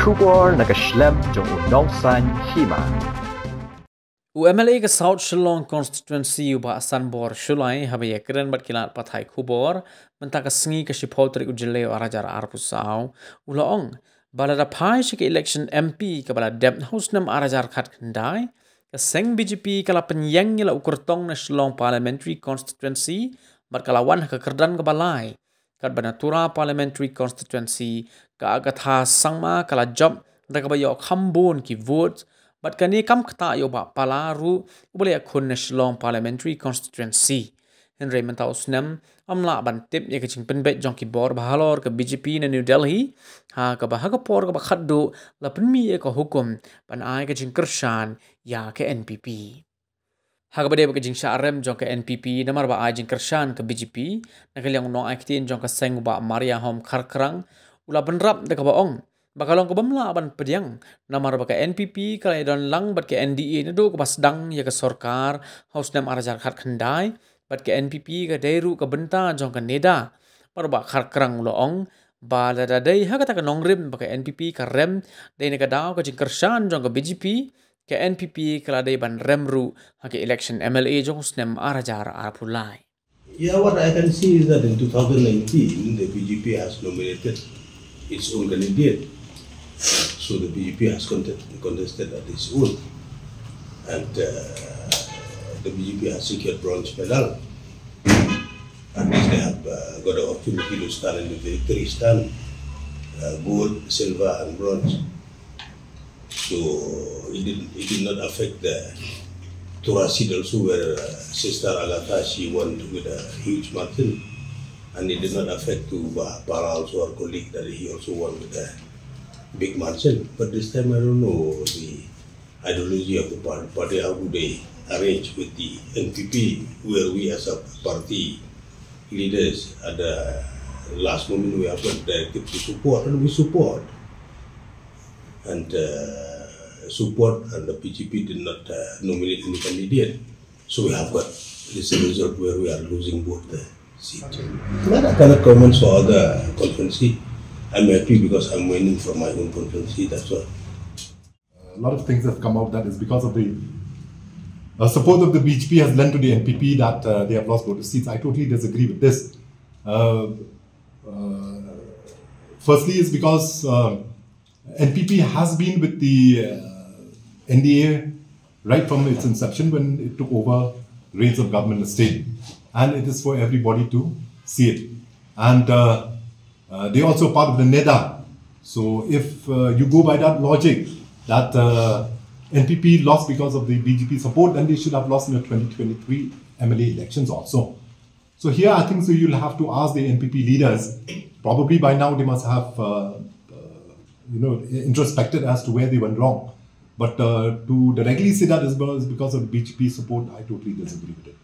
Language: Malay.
Kubor nakaslem jong unong san hima. UMLA ke South Shillong constituency uba Sanbor Shulai habe ye keren bat kilat pathai Kubor mentaka sengi ke shipoltri ujele arajar arpusau ulaong balada pai ke election MP ke bala Deb House nam arajar khat kendai ke seng BJP kala penyang la ukurtong na Shillong parliamentary constituency bat kalawan ke kerdan ke balai kat banatura parliamentary constituency ka agatha sangma kala job da ka bayo khambon ki vote. But kani kam khata yo ba pala ru ubale khun national parliamentary constituency. Henry menta usnam amla ban tip ye kaching pen bet jong ki bor bahalor ka bjp na new delhi. Ha ka ba ka por ka ba khaddu la pen mi ye ka hukum ban ai ka jing kershan ya ke npp Haga bade ba jing sharem jong ke NPP namar ba ajing kershan ke BJP nakaliang no aktin jong ke seng ba Maria Hom Karkrang ula benrap de ka baong bakalong ko bamla ban pediang. Namar ba ke NPP kala don lang bat ke NDA ne do ko pasdang ya ke sarkar haus nam arajar khat khandai bat ke NPP ke dairu ke benta jong ke neda. Par ba Karkrang lo ong ba da da dai ha ka ta ka nongrim ba ke NPP ka rem dai ne ka daw ka jing kershan jong ke BJP ke NPP kala dai ban remru hake election MLA jong snem arajar arpulai. Yeah, what I can see is that in 2019 the BJP has nominated its own candidate. So the BJP has contested at its own. And uh, the BJP has secured bronze medal. At least they have uh, got an opportunity to stand in the victory stand. Uh, gold, silver and bronze. So it did, it did not affect the seat also where uh, Sister Agatha, she won with a huge margin. And it did not affect to uh, Para also our colleague that he also won with a big margin. But this time I don't know the ideology of the party, how do they arrange with the NPP where we as a party leaders at the last moment we have got directive to support and we support. And uh, support and the PGP did not uh, nominate any candidate. So we have got this result where we are losing both the seats. I cannot comment for other conferences. I'm happy because I'm winning from my own conference. That's why. A lot of things have come out that is because of the uh, support of the BHP has led to the NPP that uh, they have lost both the seats. I totally disagree with this. Uh, uh firstly, is because uh, NPP has been with the uh, NDA right from its inception when it took over reins of government and state. And it is for everybody to see it. And uh, uh, they also part of the NEDA. So if uh, you go by that logic, that uh, NPP lost because of the BJP support, then they should have lost in the 2023 MLA elections also. So here I think so you'll have to ask the NPP leaders, probably by now they must have, uh, uh, you know, introspected as to where they went wrong. But uh, to directly say that is because of BJP support, I totally disagree with it.